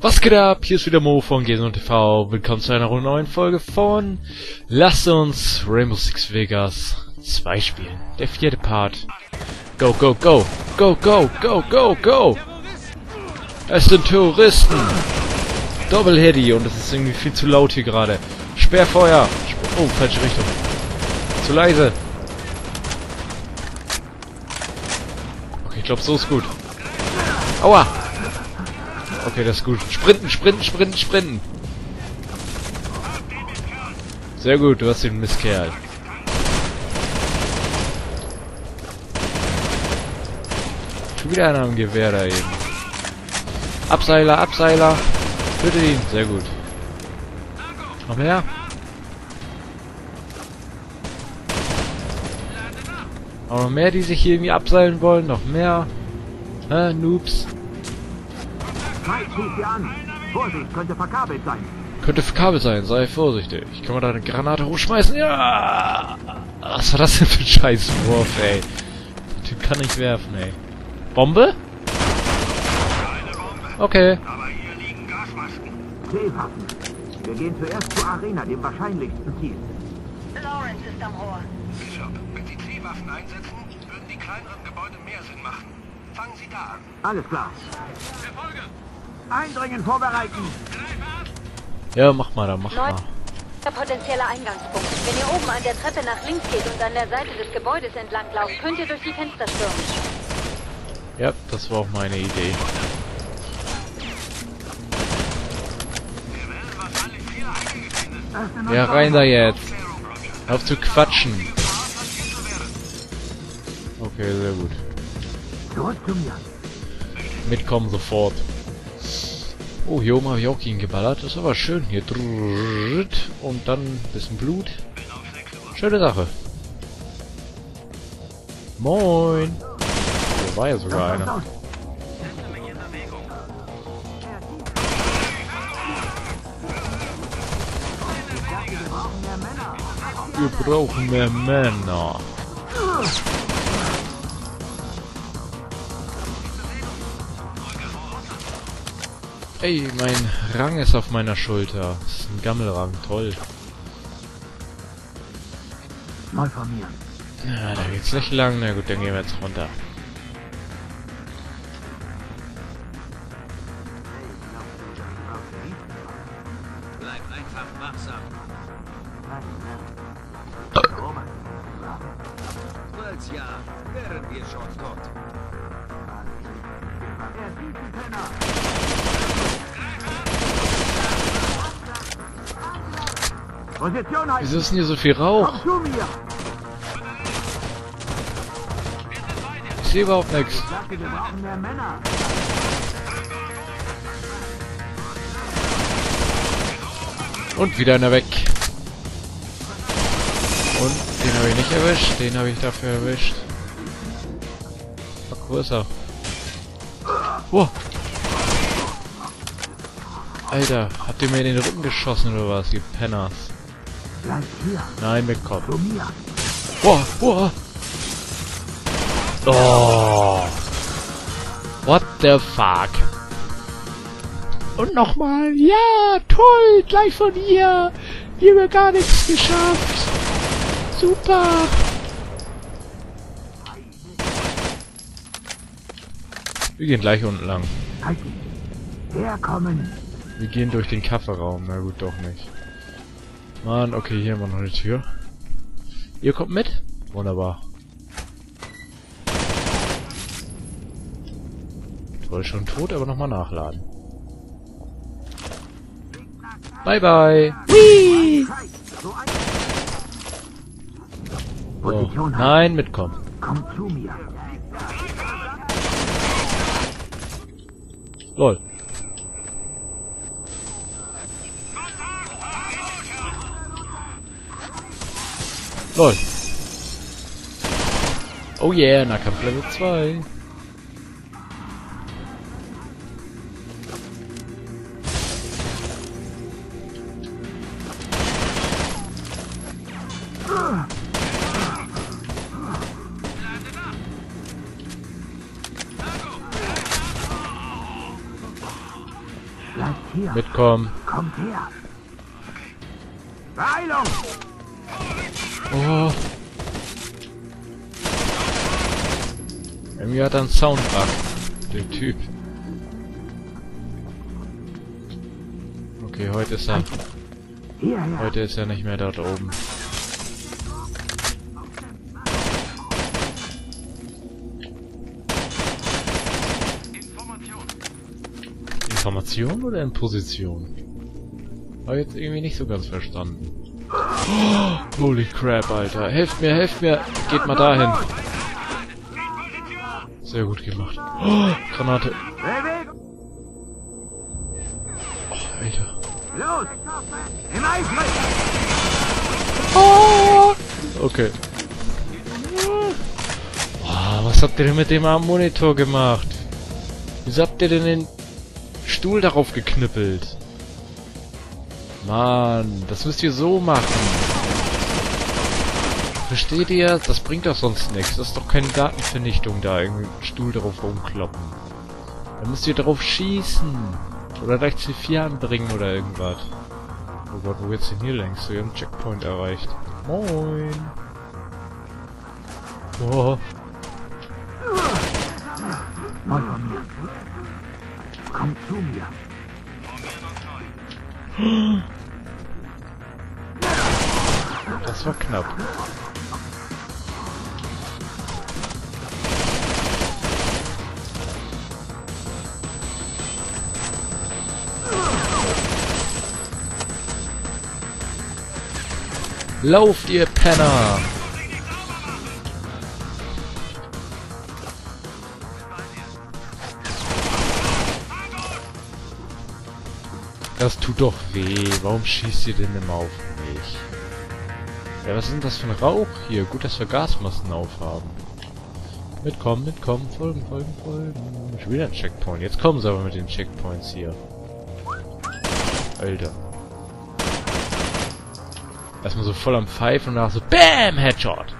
Was geht ab? Hier ist wieder Mo von GSN TV. Willkommen zu einer neuen Folge von Lass uns Rainbow Six Vegas 2 spielen. Der vierte Part. Go, go, go! Go, go, go, go, go! Es sind Terroristen! Doppelheady und es ist irgendwie viel zu laut hier gerade. Sperrfeuer! Oh, falsche Richtung. Zu leise. Okay, ich glaube, so ist gut. Aua! Okay, das ist gut. Sprinten, sprinten, sprinten, sprinten. Sehr gut, du hast den Misskerl. Schon wieder einer am Gewehr da eben. Abseiler, Abseiler. Tötet ihn. Sehr gut. Noch mehr? Auch noch mehr, die sich hier irgendwie abseilen wollen. Noch mehr. Hä, Noobs. Mike, schieß sie an. Vorsicht, könnte verkabelt sein. Könnte verkabelt sein, sei vorsichtig. Kann man da eine Granate hochschmeißen? Ja! Was war das denn für ein scheiß Wurf, ey? Der Typ kann nicht werfen, ey. Bombe? Okay. C-Waffen. Wir gehen zuerst zur Arena, dem wahrscheinlichsten Ziel. Lawrence ist am Rohr. Bishop, wenn Sie C-Waffen einsetzen, würden die kleineren Gebäude mehr Sinn machen. Fangen Sie da an. Alles klar. Eindringen vorbereiten. Ja, mach mal da, mach mal. Der potenzielle Eingangspunkt. Wenn ihr oben an der Treppe nach links geht und an der Seite des Gebäudes entlang lauft, könnt ihr durch die Fenster stürmen. Ja, das war auch meine Idee. Ja, rein da jetzt. Hör Auf zu quatschen. Okay, sehr gut. Mitkommen sofort. Oh, hier oben habe ich auch gegen geballert. Das ist aber schön. Hier und dann ein bisschen Blut. Schöne Sache. Moin. Hier war ja sogar einer. Aus. Wir brauchen mehr Männer. Ey, mein Rang ist auf meiner Schulter. Das ist ein Gammelrang, toll. Neu von mir. Ja, da geht's nicht lang. Na gut, dann gehen wir jetzt runter. Wieso ist denn hier so viel Rauch? Ich sehe überhaupt nichts. Und wieder einer weg. Und den habe ich nicht erwischt. Den habe ich dafür erwischt. Fuck, wo ist er? Wow. Alter, habt ihr mir in den Rücken geschossen oder was, ihr Penners? Bleib hier. Nein, mitkommen. Zu mir. Boah, boah. Oh. What the fuck? Und nochmal, ja, toll, gleich von hier. Hier haben wir gar nichts geschafft. Super. Wir gehen gleich unten lang. Halt. Herkommen. Wir gehen durch den Kaffeeraum. Na gut, doch nicht. Mann, okay, hier haben wir noch eine Tür. Ihr kommt mit? Wunderbar. Toll, schon tot, aber nochmal nachladen. Bye bye. Whee! So. Nein, mitkommen. Komm zu mir. Lol. Lol. Oh yeah, Nahkampf Level 2. Bleibt hier. Mitkommen. Kommt her. Beeilung! Oh. Irgendwie hat er einen Soundbug. Der Typ. Okay, heute ist er. Heute ist er nicht mehr dort oben. Information. Oder in Position? War jetzt irgendwie nicht so ganz verstanden. Oh, holy crap, Alter. Helft mir, helft mir. Geht mal dahin. Sehr gut gemacht. Oh, Granate. Oh, Alter. Oh, okay. Oh, was habt ihr denn mit dem armen Monitor gemacht? Wieso habt ihr denn den Stuhl darauf geknüppelt? Mann, das müsst ihr so machen. Versteht ihr? Das bringt doch sonst nichts. Das ist doch keine Datenvernichtung da, irgendwie einen Stuhl drauf rumkloppen. Da müsst ihr drauf schießen. Oder gleich C4 anbringen oder irgendwas. Oh Gott, wo geht's denn hier längs? Wir haben einen Checkpoint erreicht. Moin. Mir. Komm zu mir. das war knapp. Lauft ihr Penner! Das tut doch weh. Warum schießt ihr denn immer auf mich? Ja, was ist denn das für ein Rauch hier? Gut, dass wir Gasmasken aufhaben. Mitkommen, mitkommen, folgen, folgen, folgen. Schon wieder ein Checkpoint. Jetzt kommen sie aber mit den Checkpoints hier. Alter. Erstmal so voll am Pfeifen und danach so BAM! Headshot!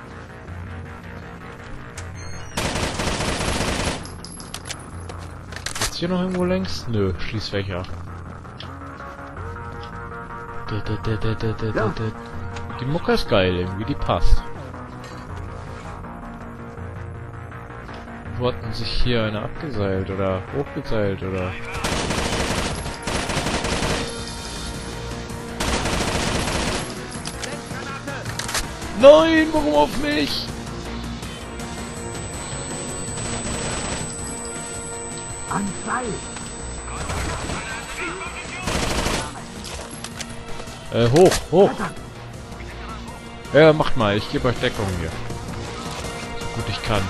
Ist hier noch irgendwo längs? Nö, Schließfächer. Die Mucke ist geil irgendwie, die passt. Wo hatten sich hier einer abgeseilt oder hochgeseilt oder... Nein, warum auf mich? An Seil! Äh, hoch, hoch. Ja, macht mal, ich gebe euch Deckung hier. So gut ich kann.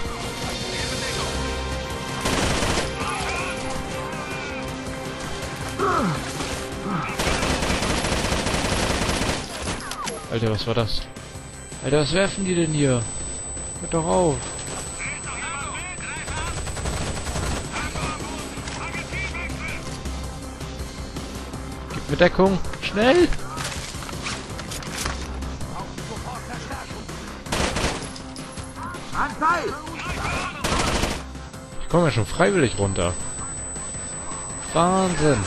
Alter, was war das? Alter, was werfen die denn hier? Hört doch auf. Gib mir Deckung. Schnell! Ich komme ja schon freiwillig runter. Wahnsinn.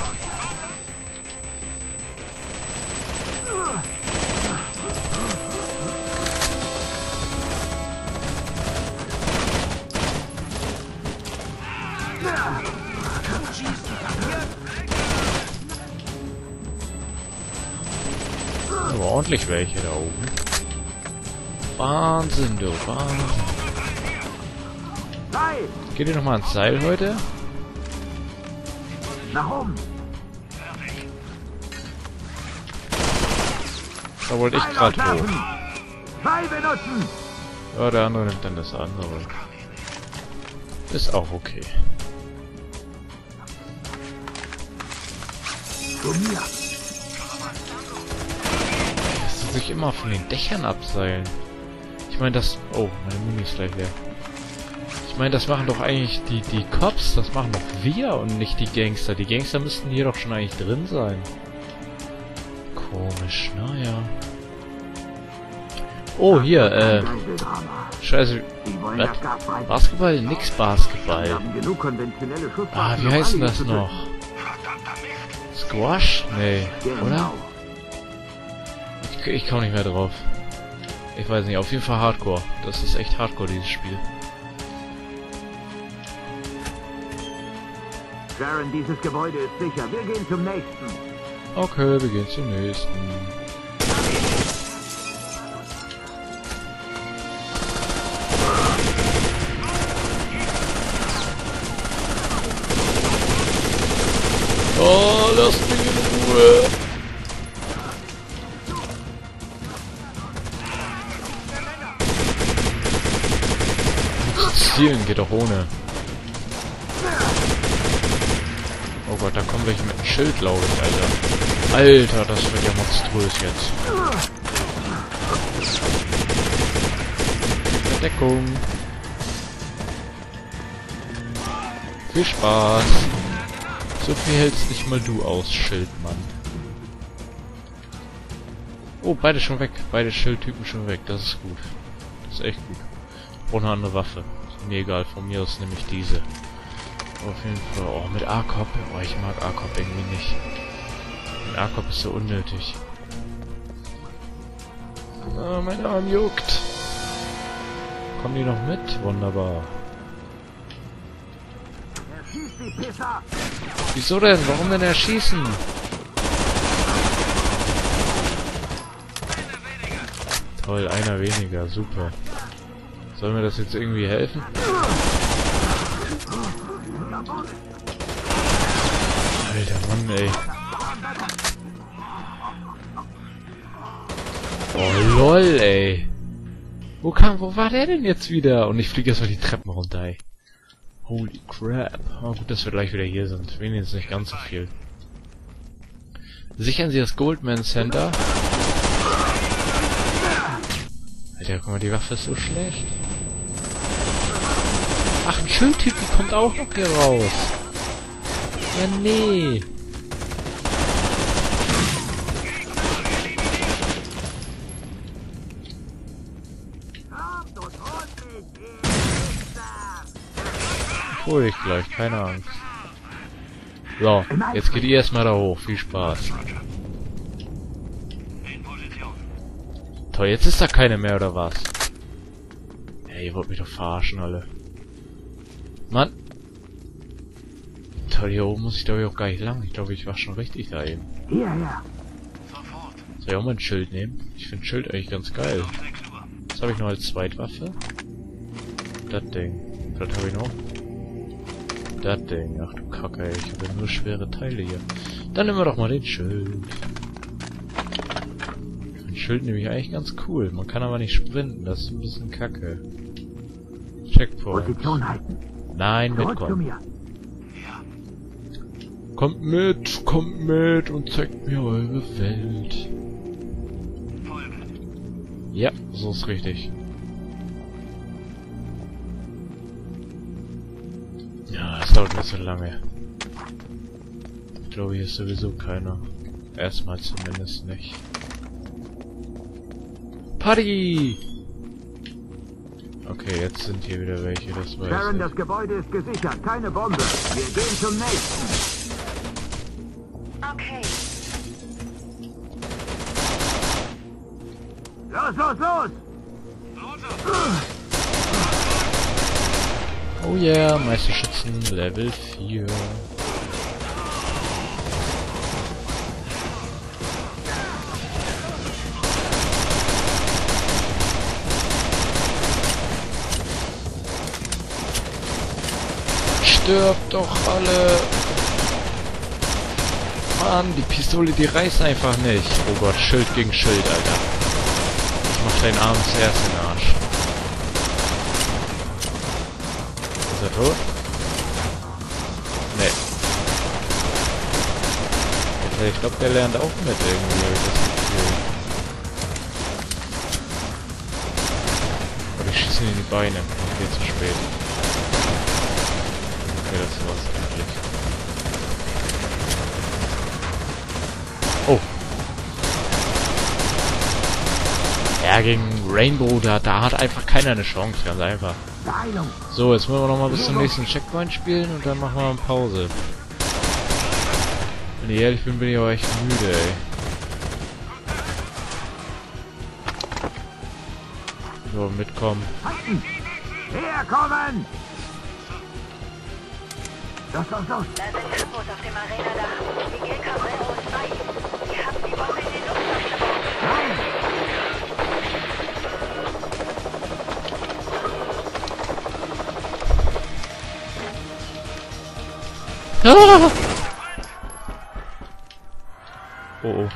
Ordentlich welche da oben. Wahnsinn, du, Wahnsinn. Geht ihr nochmal ans Seil heute? Nach oben! Da wollte ich gerade hoch. Ja, der andere nimmt dann das andere. Ist auch okay. Zu mir! Sich immer von den Dächern abseilen. Ich meine, das... Oh, meine Muni ist gleich leer. Ich meine, das machen doch eigentlich die, die Cops, das machen doch wir und nicht die Gangster. Die Gangster müssten hier doch schon eigentlich drin sein. Komisch, naja. Oh, hier, äh, scheiße, was? Basketball? Nix Basketball. Ah, wie heißt denn das noch? Squash? Nee, oder? Ich, ich komme nicht mehr drauf. Ich weiß nicht, auf jeden Fall Hardcore. Das ist echt Hardcore, dieses Spiel. Sharon, dieses Gebäude ist sicher. Wir gehen zum nächsten. Okay, wir gehen zum nächsten. Oh, lass mich in Ruhe. Zielen geht doch ohne. Oh Gott, da kommen welche mit einem Schild, glaube ich, Alter. Alter, das wird ja monströs jetzt. Verdeckung. Viel Spaß. So viel hältst nicht mal du aus, Schildmann. Oh, beide schon weg. Beide Schildtypen schon weg. Das ist gut. Das ist echt gut. Eine andere Waffe. Mir egal. Von mir aus nehme ich diese. Auf jeden Fall. Oh, mit A-Cop. Oh, ich mag A-Cop irgendwie nicht. Mit A-Cop ist so unnötig. Ah, mein Arm juckt. Kommen die noch mit? Wunderbar. Wieso denn? Warum denn erschießen? Toll, einer weniger. Super. Soll mir das jetzt irgendwie helfen? Alter Mann, ey. Oh lol, ey. Wo kam, wo war der denn jetzt wieder? Und ich fliege erstmal die Treppen runter, ey. Holy crap. Oh, gut, dass wir gleich wieder hier sind. Wenigstens nicht ganz so viel. Sichern Sie das Goldman Center. Alter, guck mal, die Waffe ist so schlecht. Ach, ein Schildtyp, kommt auch noch hier raus. Ja, nee. Hol ich gleich, keine Angst. So, jetzt geht ihr erstmal da hoch. Viel Spaß. Toll, jetzt ist da keine mehr, oder was? Ey, ihr wollt mich doch verarschen, alle. Mann. Toll, hier oben muss ich glaube ich auch gar nicht lang. Ich glaube, ich war schon richtig da eben. Hierher! Sofort. Soll ich auch mal ein Schild nehmen? Ich finde Schild eigentlich ganz geil. Was habe ich noch als Zweitwaffe? Das Ding. Was habe ich noch? Das Ding. Ach du Kacke, ey. Ich habe ja nur schwere Teile hier. Dann nehmen wir doch mal den Schild. Ich finde Schild nämlich eigentlich ganz cool. Man kann aber nicht sprinten. Das ist ein bisschen kacke. Checkpoint. Nein, mitkommen. Kommt mit, kommt mit und zeigt mir eure Welt. Ja, so ist richtig. Ja, das dauert nicht so lange. Ich glaube, hier ist sowieso keiner. Erstmal zumindest nicht. Party! Okay, jetzt sind hier wieder welche, das weiß Sharon, ich. das Gebäude ist gesichert. Keine Bombe. Wir gehen zum nächsten. Okay. Los, los, los! Oh yeah, Meisterschützen Level 4. Stirbt doch alle! Mann, die Pistole, die reißt einfach nicht. Oh Gott, Schild gegen Schild, Alter. Ich mach deinen Arm zuerst in den Arsch. Ist er tot? Nee. Ich glaube, der lernt auch mit irgendwie, das. Aber ich schieße ihn in die Beine. Okay, zu spät. Okay, das war's endlich. Oh. Ja, gegen Rainbow, da, da hat einfach keiner eine Chance, ganz einfach. So, jetzt müssen wir noch mal bis zum nächsten Checkpoint spielen und dann machen wir eine Pause. Wenn ich ehrlich bin, bin ich auch echt müde, ey. So, mitkommen. Herkommen! Los, los, los! Da sind Infos auf dem Arena-Dach. Miguel Cabrero ist bei ihm. Wir haben die Bombe in den Luftschlag geworfen. Nein! Ah! Oh oh.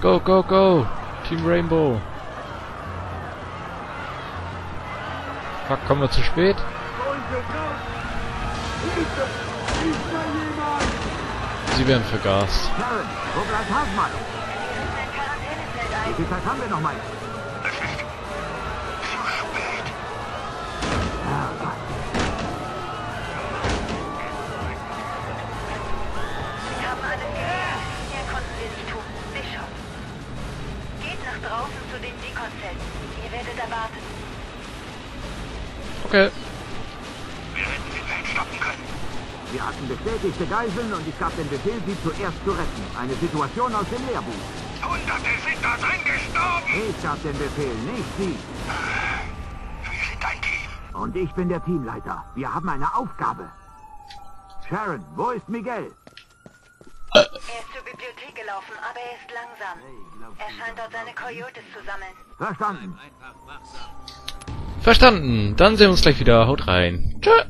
Go, go, go! Team Rainbow! Fuck, kommen wir zu spät? Sie werden vergast. Sharon, wo bleibt Hasmann? Wir müssen ein Quarantänezelt ein. Wie viel Zeit haben wir noch mal? Es ist zu spät. Wir haben alles gegeben. Mehr konnten wir nicht tun. Bischof. Geht nach draußen zu den Dekonzelten. Ihr werdet erwartet. Wir hatten bestätigte Geiseln und ich gab den Befehl, sie zuerst zu retten. Eine Situation aus dem Lehrbuch. Hunderte sind da drin gestorben. Ich gab den Befehl, nicht Sie. Wir sind ein Team. Und ich bin der Teamleiter. Wir haben eine Aufgabe. Sharon, wo ist Miguel? Er ist zur Bibliothek gelaufen, aber er ist langsam. Er scheint dort seine Coyotes zu sammeln. Verstanden. Verstanden. Dann sehen wir uns gleich wieder. Haut rein. Tschö.